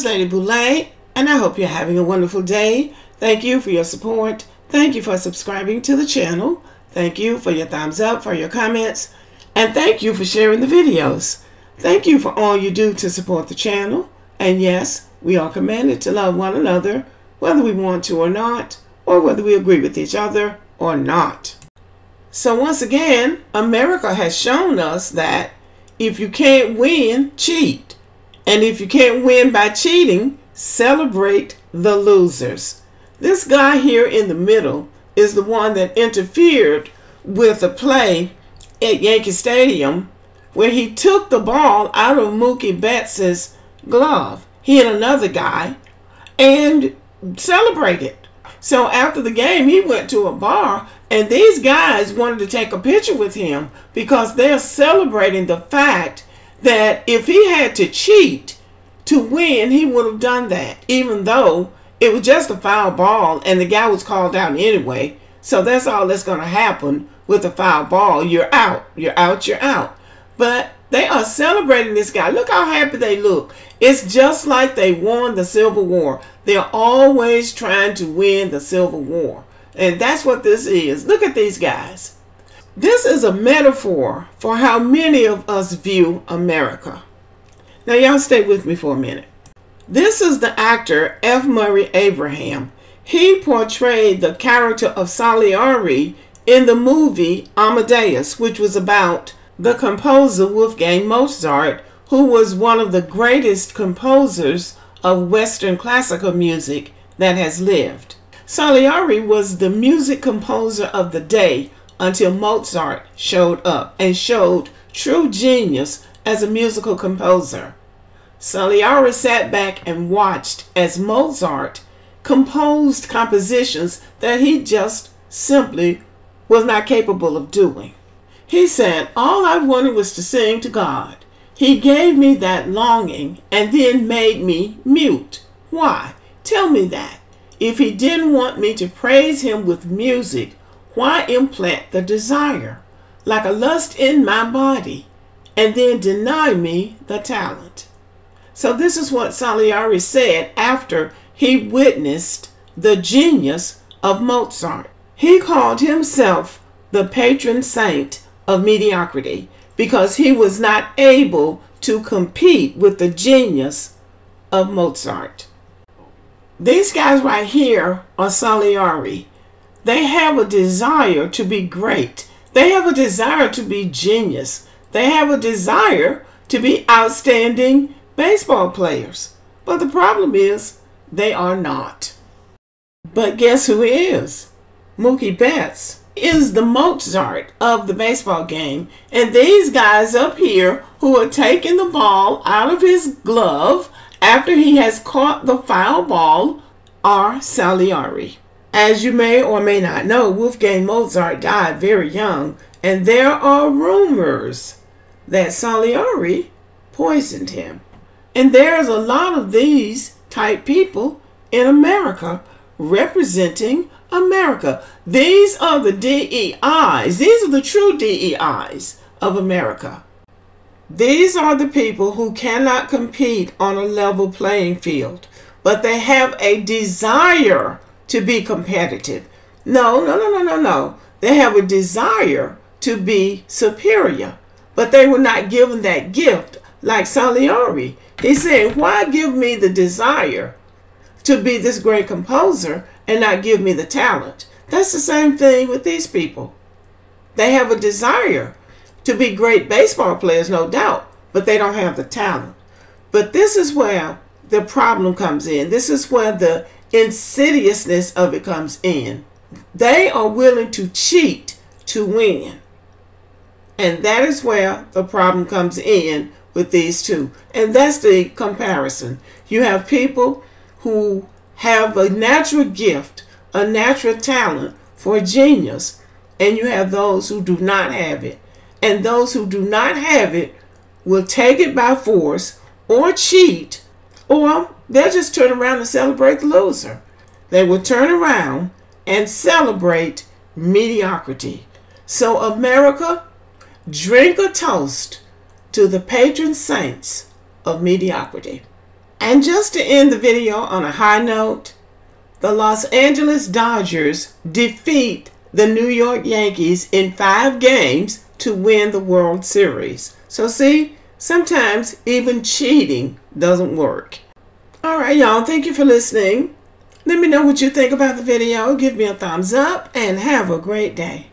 is Lady Boule, and I hope you're having a wonderful day. Thank you for your support. Thank you for subscribing to the channel. Thank you for your thumbs up, for your comments, and thank you for sharing the videos. Thank you for all you do to support the channel. And yes, we are commanded to love one another, whether we want to or not, or whether we agree with each other or not. So once again, America has shown us that if you can't win, cheat. And if you can't win by cheating, celebrate the losers. This guy here in the middle is the one that interfered with a play at Yankee Stadium where he took the ball out of Mookie Betts' glove, he and another guy, and celebrated. So after the game, he went to a bar, and these guys wanted to take a picture with him because they're celebrating the fact that if he had to cheat to win, he would have done that, even though it was just a foul ball and the guy was called out anyway. So that's all that's going to happen with a foul ball. You're out. You're out. You're out. But they are celebrating this guy. Look how happy they look. It's just like they won the Civil War. They're always trying to win the Civil War. And that's what this is. Look at these guys. This is a metaphor for how many of us view America. Now, y'all stay with me for a minute. This is the actor F. Murray Abraham. He portrayed the character of Salieri in the movie Amadeus, which was about the composer Wolfgang Mozart, who was one of the greatest composers of Western classical music that has lived. Salieri was the music composer of the day until Mozart showed up and showed true genius as a musical composer. Salieri sat back and watched as Mozart composed compositions that he just simply was not capable of doing. He said, All I wanted was to sing to God. He gave me that longing and then made me mute. Why? Tell me that. If he didn't want me to praise him with music, why implant the desire, like a lust in my body, and then deny me the talent? So, this is what Salieri said after he witnessed the genius of Mozart. He called himself the patron saint of mediocrity because he was not able to compete with the genius of Mozart. These guys right here are Salieri. They have a desire to be great. They have a desire to be genius. They have a desire to be outstanding baseball players. But the problem is, they are not. But guess who is? Mookie Betts is the Mozart of the baseball game. And these guys up here who are taking the ball out of his glove after he has caught the foul ball are Salieri. As you may or may not know, Wolfgang Mozart died very young, and there are rumors that Salieri poisoned him. And there's a lot of these type people in America representing America. These are the DEIs. These are the true DEIs of America. These are the people who cannot compete on a level playing field, but they have a desire to be competitive. No, no, no, no, no, no. They have a desire to be superior, but they were not given that gift like Salieri. He said, Why give me the desire to be this great composer and not give me the talent? That's the same thing with these people. They have a desire to be great baseball players, no doubt, but they don't have the talent. But this is where the problem comes in. This is where the insidiousness of it comes in. They are willing to cheat to win. And that is where the problem comes in with these two. And that's the comparison. You have people who have a natural gift, a natural talent for genius, and you have those who do not have it. And those who do not have it will take it by force or cheat, or they'll just turn around and celebrate the loser. They will turn around and celebrate mediocrity. So, America, drink a toast to the patron saints of mediocrity. And just to end the video on a high note, the Los Angeles Dodgers defeat the New York Yankees in five games to win the World Series. So, see, sometimes even cheating doesn't work. All right, y'all, thank you for listening. Let me know what you think about the video. Give me a thumbs up and have a great day.